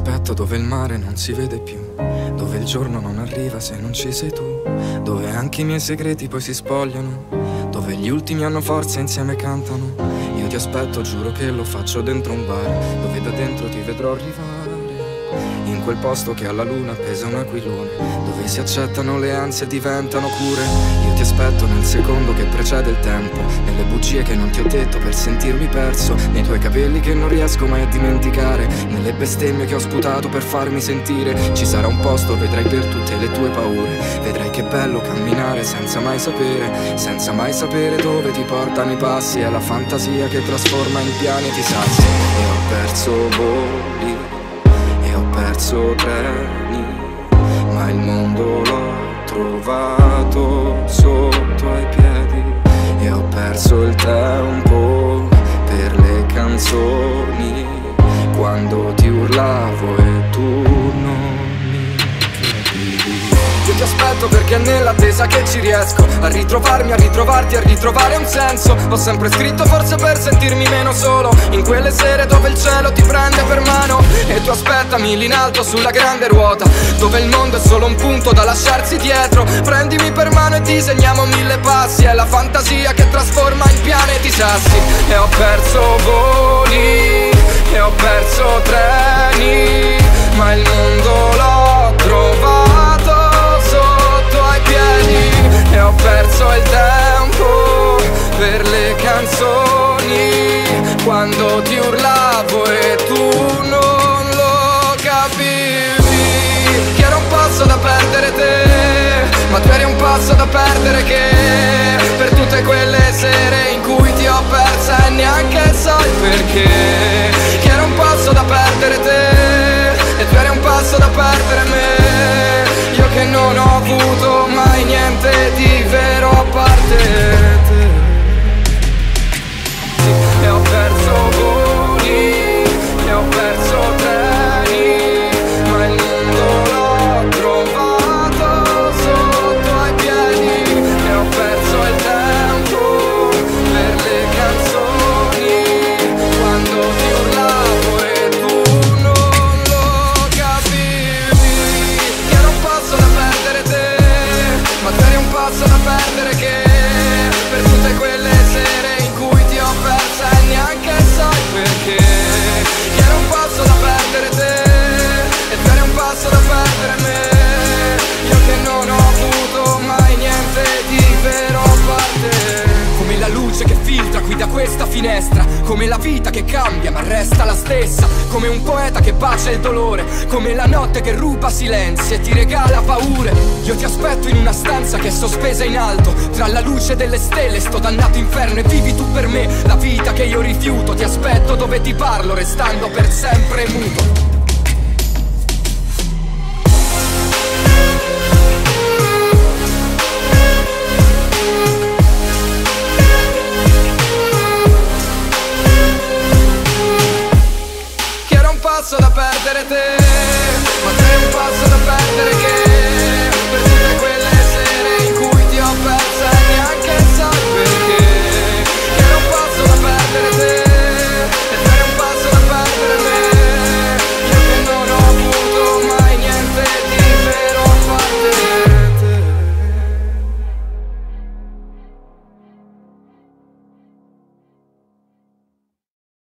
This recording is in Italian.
aspetto dove il mare non si vede più, dove il giorno non arriva se non ci sei tu, dove anche i miei segreti poi si spogliano, dove gli ultimi hanno forza e insieme cantano. Io ti aspetto, giuro che lo faccio dentro un bar, dove da dentro ti vedrò arrivare. In quel posto che alla luna pesa un aquilone, dove si accettano le ansie e diventano cure. Io ti aspetto nel secondo che precede il tempo, nelle bugie che non ti ho detto per sentirmi perso, nei tuoi capelli che non riesco mai a dimenticare, nelle bestemmie che ho sputato per farmi sentire. Ci sarà un posto, vedrai per tutte le tue paure, vedrai che bello camminare senza mai sapere, senza mai sapere dove ti portano i passi. È la fantasia che trasforma in pianeti sassi. E ho perso voli perso treni, ma il mondo l'ho trovato sotto ai piedi. E ho perso il tempo per le canzoni quando ti urlavo e aspetto perché nell'attesa che ci riesco A ritrovarmi, a ritrovarti, a ritrovare un senso. Ho sempre scritto forse per sentirmi meno solo. In quelle sere dove il cielo ti prende per mano E tu aspettami lì in alto sulla grande ruota Dove il mondo è solo un punto da lasciarsi dietro. Prendimi per mano e disegniamo mille passi. È la fantasia che trasforma in pianeti sassi. E ho perso voli E ho perso quando ti urlavo e tu non lo capivi. Che era un passo da perdere te ma tu eri un passo da perdere che per tutte quelle sere in cui ti ho persa e neanche sai perché. Che era un passo da perdere te e tu eri un passo da perdere me Per resta la stessa Come un poeta che bacia il dolore Come la notte che ruba silenzi e ti regala paure. Io ti aspetto in una stanza che è sospesa in alto Tra la luce delle stelle sto dannato inferno E vivi tu per me la vita che io rifiuto Ti aspetto dove ti parlo restando per sempre muto passo da perdere te. Ma sei un passo da perdere che